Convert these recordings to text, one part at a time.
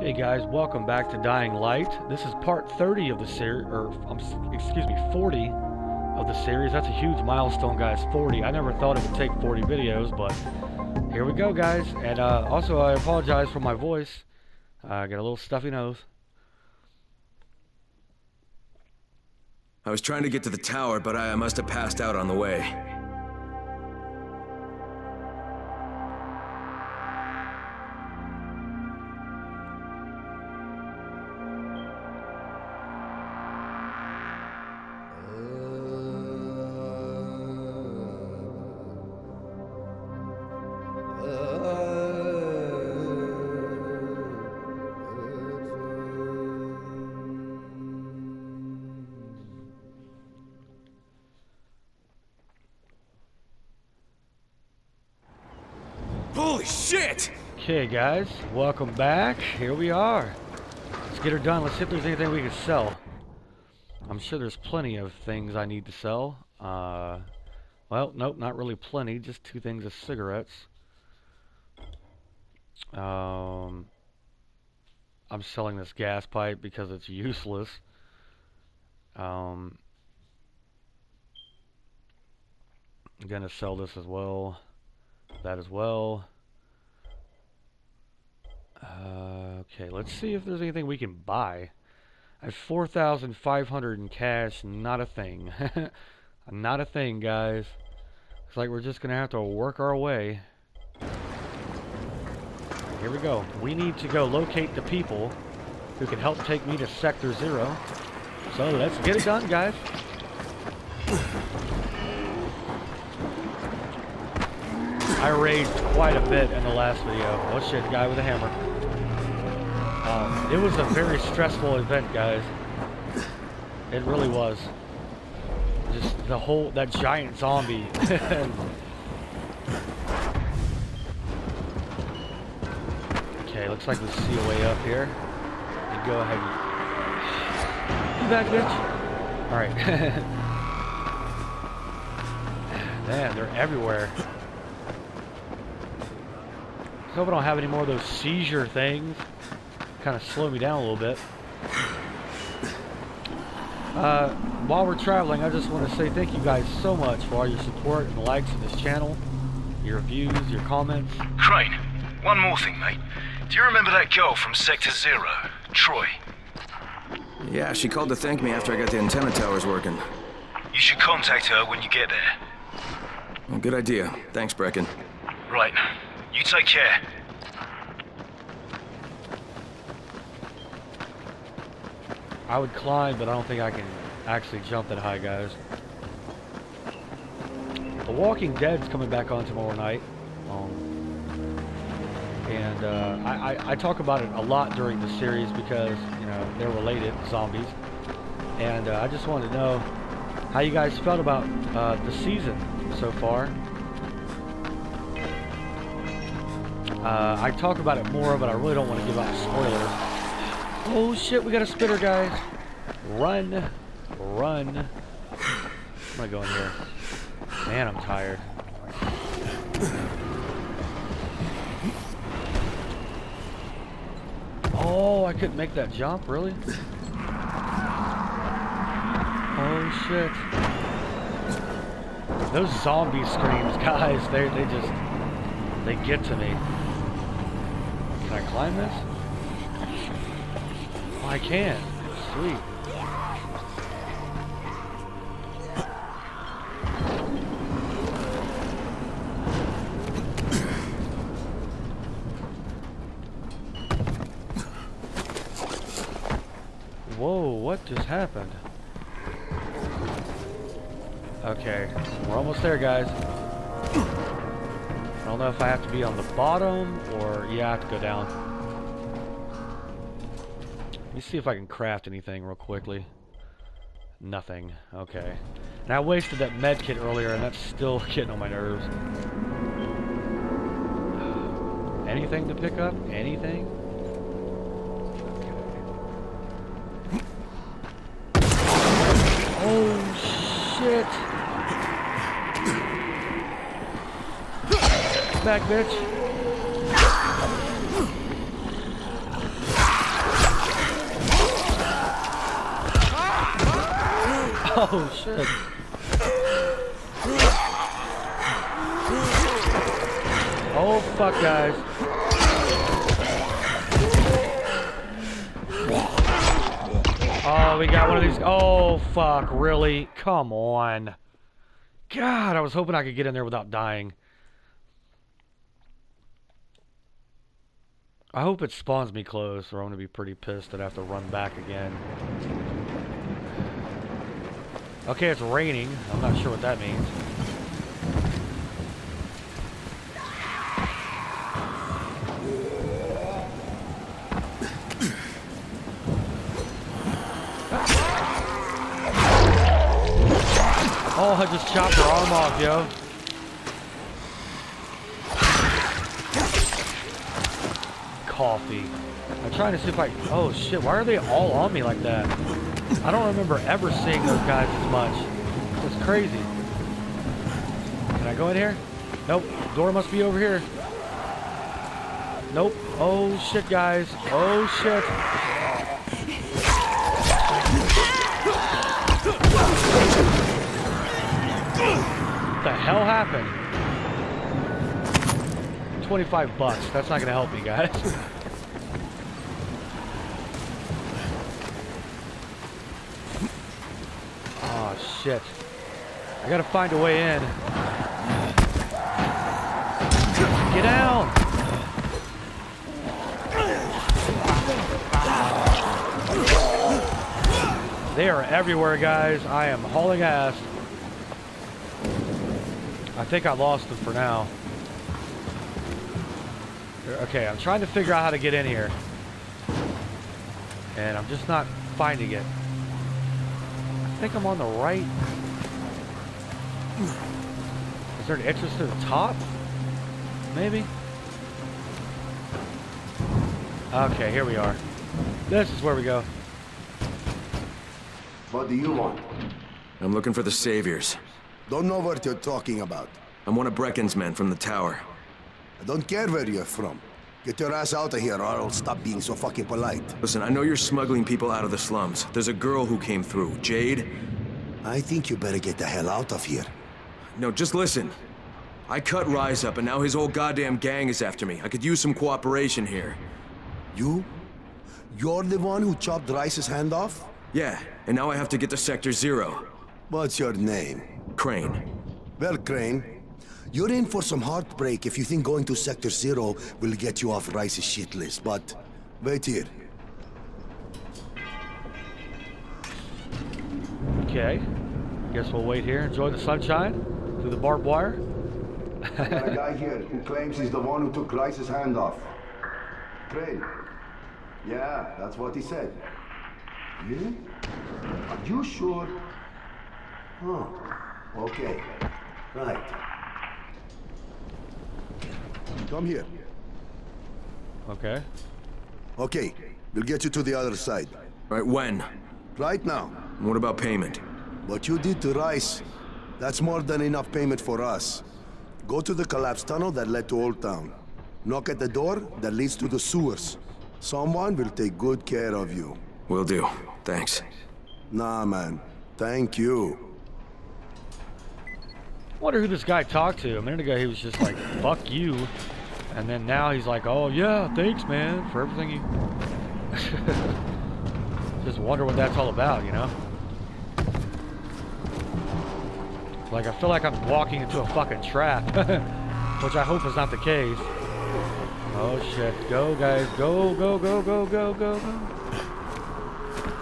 Hey guys, welcome back to Dying Light. This is part 30 of the series, or um, excuse me, 40 of the series. That's a huge milestone, guys. 40. I never thought it would take 40 videos, but here we go, guys. And uh, also, I apologize for my voice. I got a little stuffy nose. I was trying to get to the tower, but I must have passed out on the way. Holy shit! Okay, guys, welcome back. Here we are. Let's get her done. Let's see if there's anything we can sell. I'm sure there's plenty of things I need to sell. Uh, well, nope, not really plenty. Just two things of cigarettes. Um, I'm selling this gas pipe because it's useless. Um, I'm gonna sell this as well. That as well. Uh, okay, let's see if there's anything we can buy. I have 4,500 in cash, not a thing. not a thing, guys. Looks like we're just going to have to work our way. Here we go. We need to go locate the people who can help take me to Sector Zero. So let's get it done, guys. I raged quite a bit in the last video. Oh shit, guy with a hammer. Um, it was a very stressful event, guys. It really was. Just the whole, that giant zombie. okay, looks like we see a way up here. And go ahead. and... You back, bitch? Alright. Man, they're everywhere. I Hope I don't have any more of those seizure things. Kind of slow me down a little bit. Uh, while we're traveling, I just want to say thank you guys so much for all your support and likes of this channel, your views, your comments. Crane, one more thing, mate. Do you remember that girl from Sector Zero, Troy? Yeah, she called to thank me after I got the antenna towers working. You should contact her when you get there. Well, good idea. Thanks, Brecken. Right. You take care. I would climb, but I don't think I can actually jump that high, guys. The Walking Dead's coming back on tomorrow night. Um, and uh, I, I, I, talk about it a lot during the series because, you know, they're related, zombies. And uh, I just wanted to know how you guys felt about uh, the season so far. Uh, I talk about it more, but I really don't want to give out spoilers. Oh shit, we got a spitter, guys. Run. Run. I'm gonna go in here. Man, I'm tired. Oh, I couldn't make that jump, really? Oh shit. Those zombie screams, guys, they they just they get to me. Can I climb this? I can. Sweet. Whoa, what just happened? Okay, we're almost there, guys. I don't know if I have to be on the bottom or yeah, I have to go down. Let me see if I can craft anything real quickly. Nothing. Okay. And I wasted that med kit earlier and that's still getting on my nerves. Anything to pick up? Anything? Oh shit! back, bitch. Oh shit. Oh fuck guys. Oh, we got one of these. Oh fuck, really? Come on. God, I was hoping I could get in there without dying. I hope it spawns me close, or I'm gonna be pretty pissed that I have to run back again. Okay, it's raining. I'm not sure what that means. Oh, I just chopped her arm off, yo. Coffee. I'm trying to see if I... Oh, shit. Why are they all on me like that? I don't remember ever seeing those guys as much. It's crazy. Can I go in here? Nope. Door must be over here. Nope. Oh, shit, guys. Oh, shit. What the hell happened? 25 bucks. That's not gonna help me, guys. oh, shit. I gotta find a way in. Get down! They are everywhere, guys. I am hauling ass. I think I lost them for now. Okay, I'm trying to figure out how to get in here. And I'm just not finding it. I think I'm on the right. Is there an entrance to the top? Maybe? Okay, here we are. This is where we go. What do you want? I'm looking for the Saviors. Don't know what you're talking about. I'm one of Brecken's men from the tower. I don't care where you're from. Get your ass out of here or I'll stop being so fucking polite. Listen, I know you're smuggling people out of the slums. There's a girl who came through. Jade? I think you better get the hell out of here. No, just listen. I cut Rais up and now his whole goddamn gang is after me. I could use some cooperation here. You? You're the one who chopped Rais's hand off? Yeah, and now I have to get to Sector Zero. What's your name? Crane. Well, Crane, you're in for some heartbreak if you think going to Sector Zero will get you off Rais's shit list, but wait here. Okay. Guess we'll wait here, enjoy the sunshine through the barbed wire. a guy here who claims he's the one who took Rais's hand off. Crane. Yeah, that's what he said. Yeah? Are you sure? Huh. Okay. Right. Come here. Okay. Okay, we'll get you to the other side. Right, when? Right now. What about payment? What you did to Rais, that's more than enough payment for us. Go to the collapsed tunnel that led to Old Town. Knock at the door that leads to the sewers. Someone will take good care of you. Will do. Thanks. Nah, man. Thank you. wonder who this guy talked to. A minute ago he was just like, fuck you. And then now he's like, oh yeah, thanks man for everything you... just wonder what that's all about, you know? Like I feel like I'm walking into a fucking trap. Which I hope is not the case. Oh shit. Go guys. Go, go, go, go, go, go, go.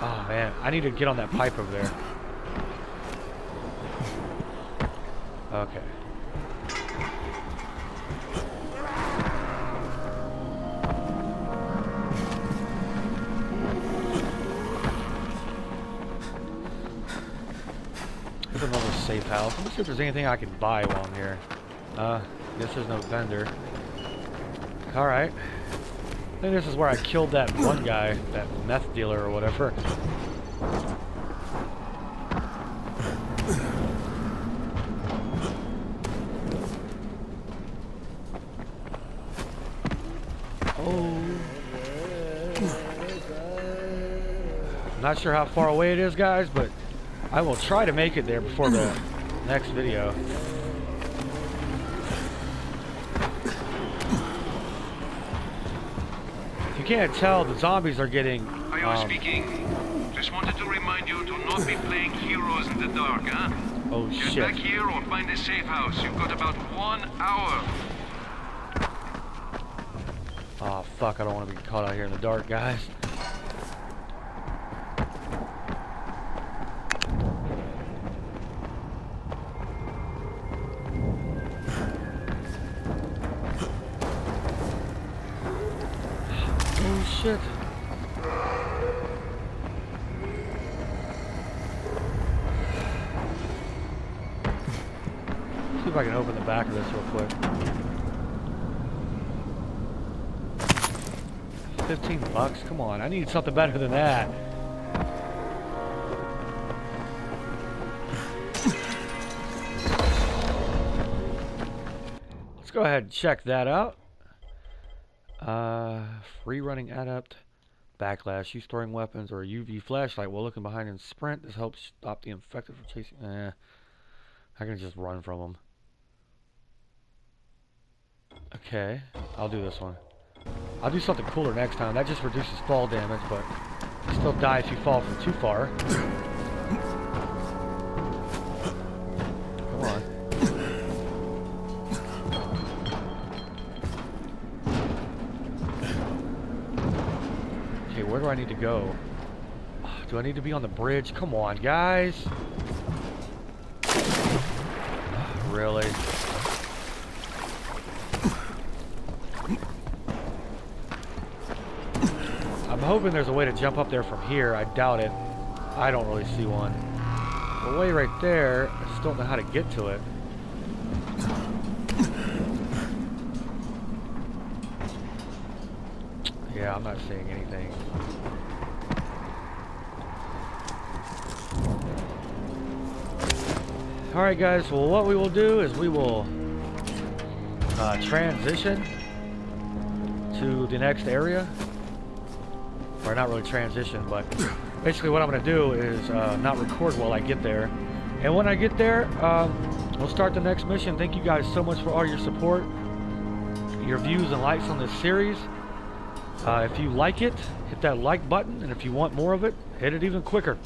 Oh man, I need to get on that pipe over there. Okay. Let me see if there's anything I can buy while I'm here. Uh, guess there's no vendor. Alright. I think this is where I killed that one guy, that meth dealer or whatever. Oh. Not sure how far away it is, guys, but I will try to make it there before the next video. If you can't tell, the zombies are getting. Ayo um, speaking. Just wanted to remind you to not be playing heroes in the dark, huh? oh Get shit! back here or find a safe house. You've got about one hour. Oh fuck! I don't want to be caught out here in the dark, guys. See if I can open the back of this real quick. 15 bucks? Come on, I need something better than that. Let's go ahead and check that out. Uh, free running adept, backlash, you storing weapons, or a UV flashlight while looking behind and sprint. This helps stop the infected from chasing. Eh, I can just run from them. Okay, I'll do this one. I'll do something cooler next time. That just reduces fall damage, but you still die if you fall from too far. Come on. Okay, where do I need to go? Ah, do I need to be on the bridge? Come on, guys. Really? I'm hoping there's a way to jump up there from here. I doubt it. I don't really see one. The way right there, I just don't know how to get to it. Yeah, I'm not seeing anything. Alright guys, well what we will do is we will uh, transition to the next area or not really transition, but basically what I'm going to do is uh, not record while I get there. And when I get there, um, we'll start the next mission. Thank you guys so much for all your support, your views and likes on this series. Uh, if you like it, hit that like button, and if you want more of it, hit it even quicker.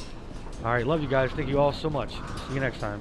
All right, love you guys. Thank you all so much. See you next time.